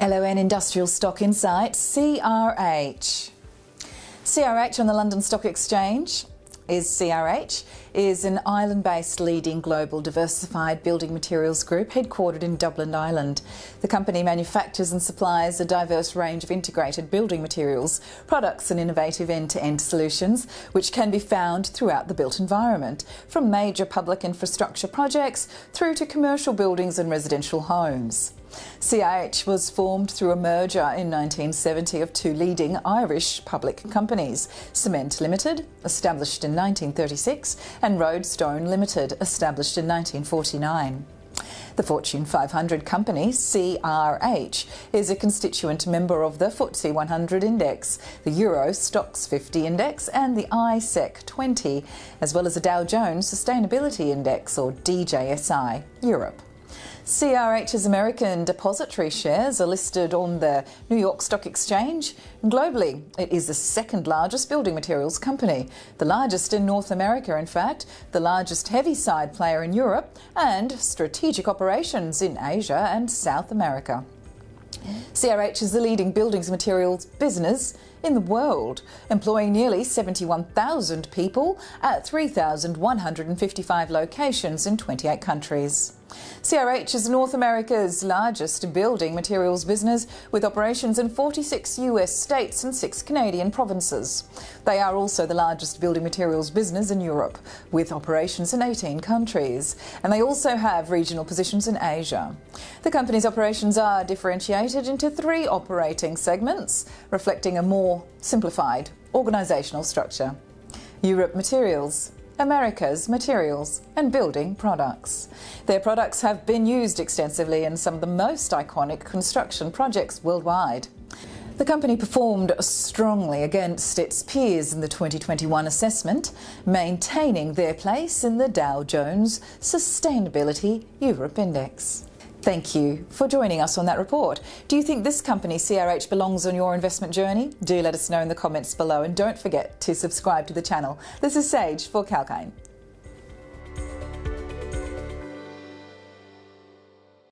LON Industrial Stock Insight, CRH. CRH on the London Stock Exchange is CRH is an Ireland-based leading global diversified building materials group headquartered in Dublin, Ireland. The company manufactures and supplies a diverse range of integrated building materials, products and innovative end-to-end solutions which can be found throughout the built environment, from major public infrastructure projects through to commercial buildings and residential homes. CRH was formed through a merger in 1970 of two leading Irish public companies, Cement Limited, established in 1936, and Roadstone Limited, established in 1949. The Fortune 500 company, CRH, is a constituent member of the FTSE 100 Index, the Euro STOXX 50 Index and the ISEQ 20, as well as the Dow Jones Sustainability Index, or DJSI, Europe. CRH's American depository shares are listed on the New York Stock Exchange. Globally, it is the second largest building materials company, the largest in North America, in fact, the largest heavy side player in Europe, and strategic operations in Asia and South America. CRH is the leading buildings materials business in the world, employing nearly 71,000 people at 3,155 locations in 28 countries. CRH is North America's largest building materials business with operations in 46 US states and 6 Canadian provinces. They are also the largest building materials business in Europe with operations in 18 countries and they also have regional positions in Asia. The company's operations are differentiated into three operating segments reflecting a more simplified organisational structure. Europe Materials, America's materials and building products. Their products have been used extensively in some of the most iconic construction projects worldwide. The company performed strongly against its peers in the 2021 assessment, maintaining their place in the Dow Jones Sustainability Europe Index. Thank you for joining us on that report. Do you think this company, CRH, belongs on your investment journey? Do let us know in the comments below and don't forget to subscribe to the channel. This is Sage for Kalkine.